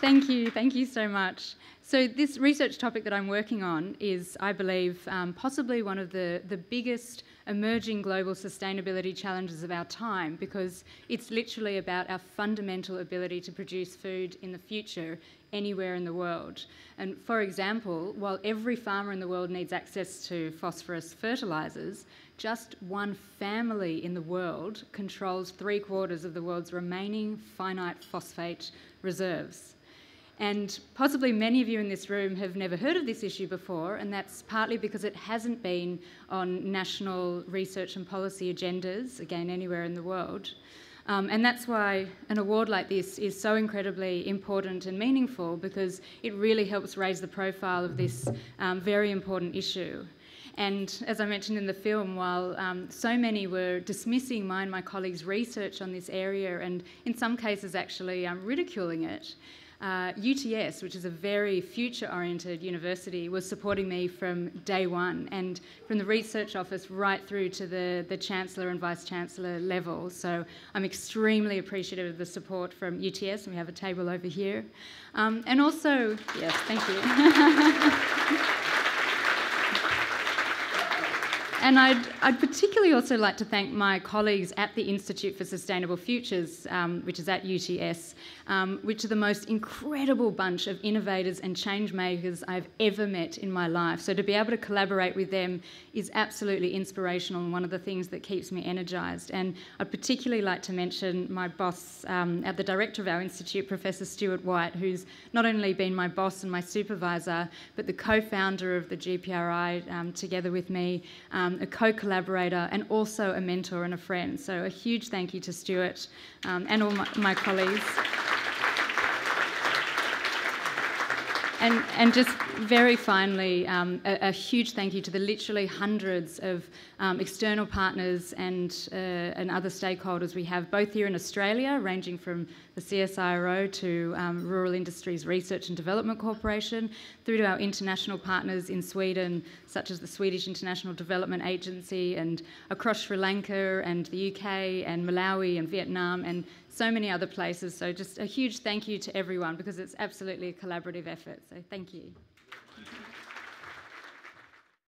Thank you, thank you so much. So this research topic that I'm working on is, I believe, um, possibly one of the, the biggest emerging global sustainability challenges of our time because it's literally about our fundamental ability to produce food in the future anywhere in the world. And for example, while every farmer in the world needs access to phosphorus fertilisers, just one family in the world controls three quarters of the world's remaining finite phosphate reserves. And possibly many of you in this room have never heard of this issue before, and that's partly because it hasn't been on national research and policy agendas, again, anywhere in the world. Um, and that's why an award like this is so incredibly important and meaningful because it really helps raise the profile of this um, very important issue. And as I mentioned in the film, while um, so many were dismissing my and my colleagues' research on this area and in some cases actually um, ridiculing it, uh, UTS, which is a very future oriented university, was supporting me from day one and from the research office right through to the, the Chancellor and Vice Chancellor level. So I'm extremely appreciative of the support from UTS, and we have a table over here. Um, and also, yes, thank you. And I'd, I'd, particularly also like to thank my colleagues at the Institute for Sustainable Futures, um, which is at UTS, um, which are the most incredible bunch of innovators and change makers I've ever met in my life. So to be able to collaborate with them is absolutely inspirational and one of the things that keeps me energised. And I'd particularly like to mention my boss um, at the director of our institute, Professor Stuart White, who's not only been my boss and my supervisor, but the co-founder of the GPRI um, together with me. Um, a co collaborator, and also a mentor and a friend. So, a huge thank you to Stuart um, and all my, my colleagues. And, and just very finally, um, a, a, huge thank you to the literally hundreds of um, external partners and, uh, and other stakeholders we have, both here in Australia, ranging from the CSIRO to um, Rural Industries Research and Development Corporation, through to our international partners in Sweden, such as the Swedish International Development Agency, and across Sri Lanka and the UK and Malawi and Vietnam and so many other places. So just a huge thank you to everyone because it's absolutely a collaborative effort. So thank you.